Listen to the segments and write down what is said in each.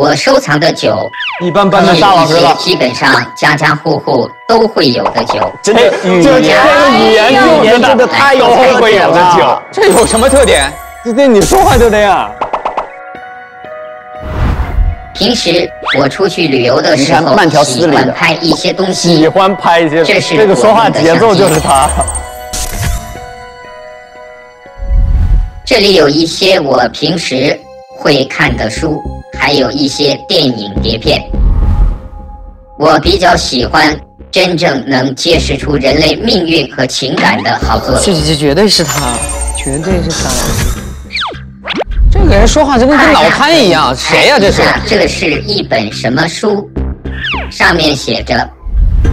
我收藏的酒，一般般的大老师了。基本上家家户户都会有的酒。真的，语言语言语言真的太有会有的酒，这有什么特点？这这你说话就这样。平时我出去旅游的时候，喜欢拍一些东西。喜欢拍一些，这是这个说话节奏就是他。这里有一些我平时会看的书，还有一些电影碟片。我比较喜欢真正能揭示出人类命运和情感的好作品。这这绝对是他，绝对是他。这个人说话真的跟脑瘫一样，谁呀？这是？这是一本什么书？上面写着：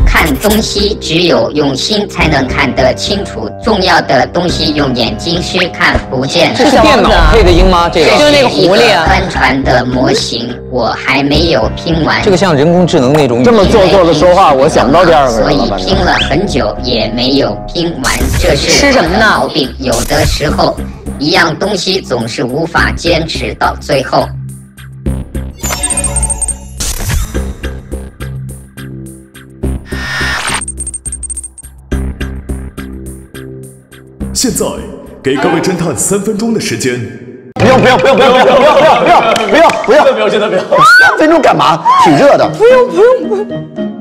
看东西只有用心才能看得清楚，重要的东西用眼睛是看不见。这是电脑配的音吗？这个就是那个狐狸啊。帆船的模型我还没有拼完。这个像人工智能那种这么做作的说话，我想不到第二个所以拼了很久也没有拼完。这是吃什么呢？毛病，有的时候。一样东西总是无法坚持到最后。现在给各位侦探三分钟的时间。不要不要不要不要不要不要不要不要不要不要不要！不要现在没有。三分钟干嘛？挺热的。不用不用不用。